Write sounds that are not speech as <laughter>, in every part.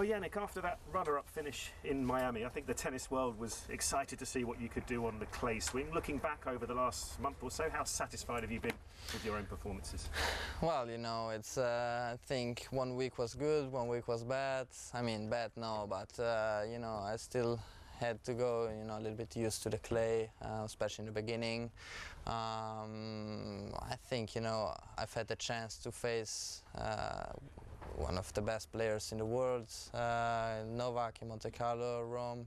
Well, Jannik, after that runner-up finish in Miami, I think the tennis world was excited to see what you could do on the clay swing. Looking back over the last month or so, how satisfied have you been with your own performances? Well, you know, it's. Uh, I think one week was good, one week was bad. I mean, bad no, but uh, you know, I still had to go, you know, a little bit used to the clay, uh, especially in the beginning. Um, I think, you know, I've had the chance to face uh, one of the best players in the world, uh, Novak in Monte Carlo, Rome,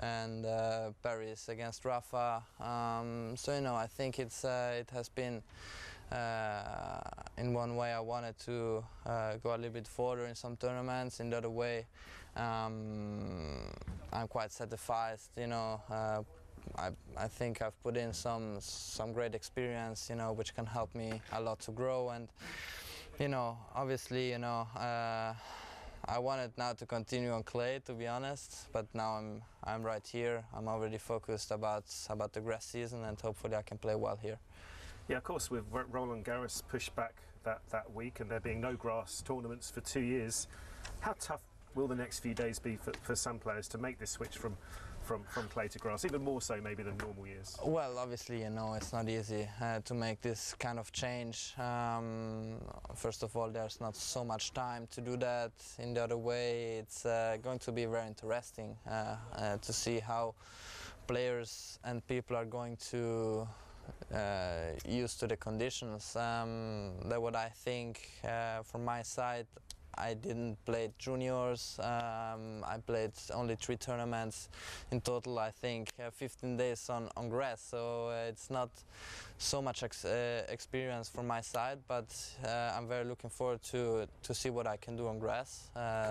and uh, Paris against Rafa. Um, so you know, I think it's uh, it has been uh, in one way I wanted to uh, go a little bit further in some tournaments. In the other way, um, I'm quite satisfied. You know. Uh, I, I think I've put in some some great experience, you know, which can help me a lot to grow. And you know, obviously, you know, uh, I wanted now to continue on clay, to be honest. But now I'm I'm right here. I'm already focused about about the grass season, and hopefully I can play well here. Yeah, of course, with Roland Garros pushed back that, that week and there being no grass tournaments for two years, how tough will the next few days be for, for some players to make this switch from, from, from clay to grass, even more so maybe than normal years? Well, obviously, you know, it's not easy uh, to make this kind of change. Um, first of all, there's not so much time to do that. In the other way, it's uh, going to be very interesting uh, uh to see how players and people are going to uh, used to the conditions. Um, that what I think uh, from my side. I didn't play juniors. Um, I played only three tournaments in total. I think uh, 15 days on, on grass. So uh, it's not so much ex uh, experience from my side, but I'm very looking forward to to see what I can do on grass.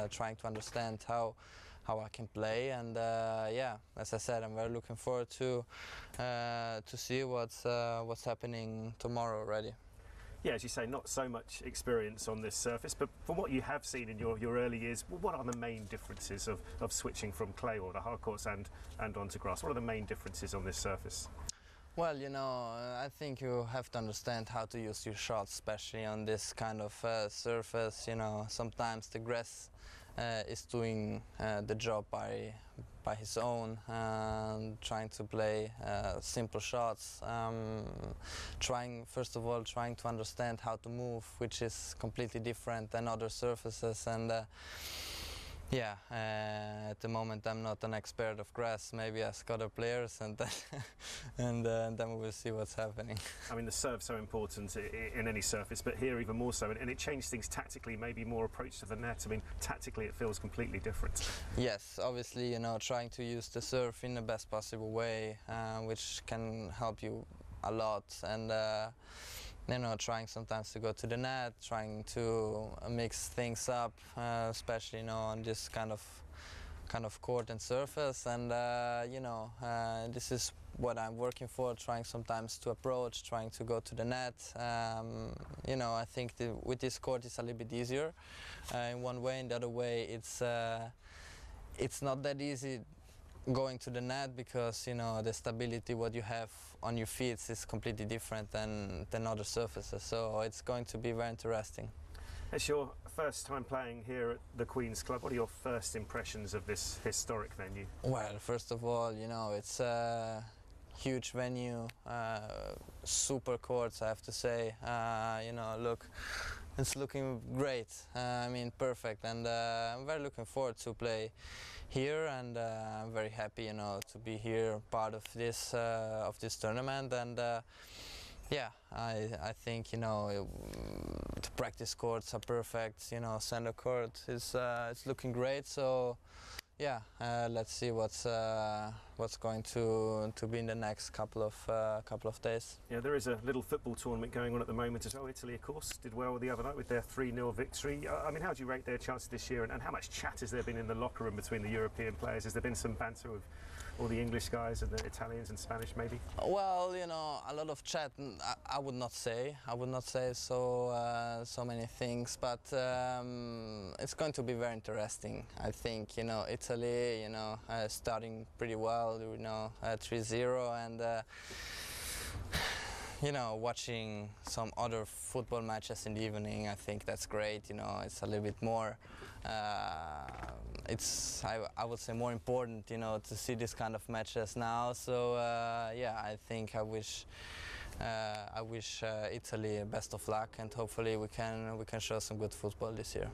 Trying to understand how how I can play. And uh, yeah, as I said, I'm very looking forward to uh, to see what's uh, what's happening tomorrow already. Yeah, as you say, not so much experience on this surface, but from what you have seen in your, your early years, what are the main differences of, of switching from clay or the hard courts and, and onto grass? What are the main differences on this surface? Well, you know, I think you have to understand how to use your shots, especially on this kind of uh, surface. You know, sometimes the grass is doing uh, the job by by his own, um, trying to play uh, simple shots. Um, trying, first of all, trying to understand how to move, which is completely different than other surfaces, and uh, yeah, uh, at the moment I'm not an expert of grass. Maybe ask other players, and then <laughs> and, uh, then we will see what's happening. I mean, the serve's so important in any surface, but here even more so, and it changed things tactically. Maybe more approach to the net. I mean, tactically it feels completely different. Yes, obviously, you know, trying to use the serve in the best possible way, uh, which can help you a lot, and uh, you know, trying sometimes to go to the net, trying to mix things up, uh, especially you know on this kind of kind of court and surface. And uh, you know, uh, this is what I'm working for. Trying sometimes to approach, trying to go to the net. Um, you know, I think the, with this court it's a little bit easier uh, in one way. In the other way, it's uh, it's not that easy going to the net because you know the stability what you have on your feet is completely different than than other surfaces so it's going to be very interesting it's your first time playing here at the Queen's Club. What are your first impressions of this historic venue? Well, first of all, you know, it's a huge venue, uh, super courts, I have to say. Uh, you know, look, it's looking great. Uh, I mean, perfect, and uh, I'm very looking forward to play here, and uh, I'm very happy, you know, to be here, part of this of this tournament, and yeah, I I think you know. It, practice courts are perfect. You know, center court is uh, it's looking great. So yeah, uh, let's see what's uh, what's going to to be in the next couple of uh, couple of days. Yeah, there is a little football tournament going on at the moment as well. Italy, of course, did well the other night with their 3 0 victory. I mean, how do you rate their chances this year, and, and, how much chat has there been in the locker room between the European players? Has there been some banter with all the English guys and the Italians and Spanish, maybe? Well, you know, a lot of chat. I, I would not say. I would not say so uh, so many things, but um, it's going to be very interesting. I think you know Italy, you know, uh, starting pretty well, you know, 3-0 and uh, you know, watching some other football matches in the evening, I think that's great. You know, it's a little bit more uh, it's I, I would say more important, you know, to see this kind of matches now. So uh, yeah, I think I wish. Uh, I wish uh, Italy best of luck, and hopefully we can we can show some good football this year.